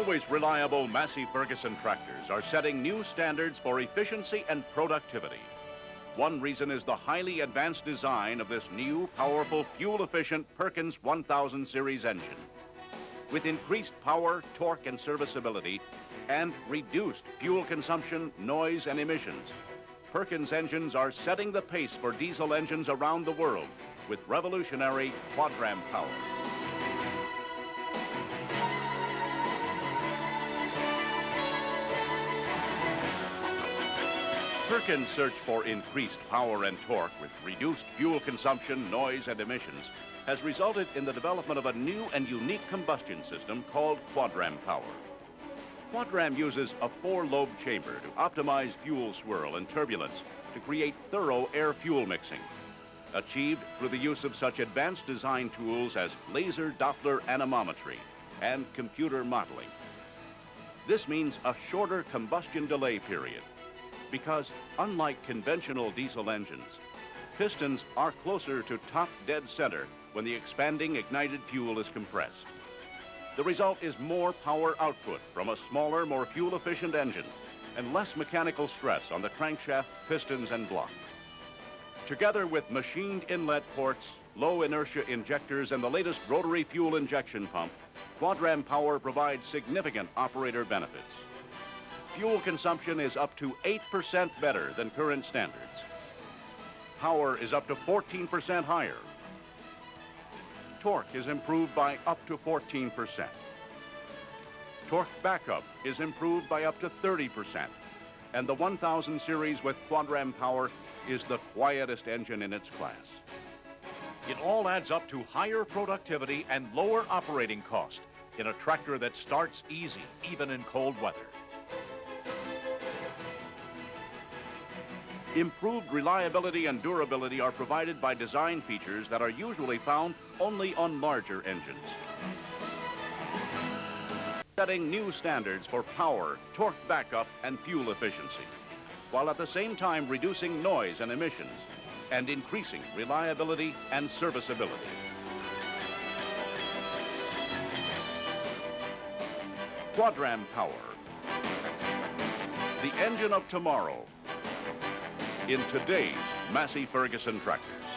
always reliable Massey Ferguson tractors are setting new standards for efficiency and productivity. One reason is the highly advanced design of this new, powerful, fuel-efficient Perkins 1000 series engine. With increased power, torque, and serviceability, and reduced fuel consumption, noise, and emissions, Perkins engines are setting the pace for diesel engines around the world with revolutionary Quadram power. Perkins' search for increased power and torque with reduced fuel consumption, noise, and emissions has resulted in the development of a new and unique combustion system called Quadram Power. Quadram uses a four-lobe chamber to optimize fuel swirl and turbulence to create thorough air-fuel mixing, achieved through the use of such advanced design tools as laser Doppler anemometry and computer modeling. This means a shorter combustion delay period because unlike conventional diesel engines, pistons are closer to top dead center when the expanding ignited fuel is compressed. The result is more power output from a smaller, more fuel-efficient engine and less mechanical stress on the crankshaft, pistons, and block. Together with machined inlet ports, low inertia injectors, and the latest rotary fuel injection pump, Quadram Power provides significant operator benefits. Fuel consumption is up to 8% better than current standards. Power is up to 14% higher torque is improved by up to 14%. Torque backup is improved by up to 30%. And the 1000 series with Quadram power is the quietest engine in its class. It all adds up to higher productivity and lower operating cost in a tractor that starts easy, even in cold weather. Improved reliability and durability are provided by design features that are usually found only on larger engines. Setting new standards for power, torque backup, and fuel efficiency, while at the same time reducing noise and emissions and increasing reliability and serviceability. Quadram Power, the engine of tomorrow in today's Massey Ferguson tractor.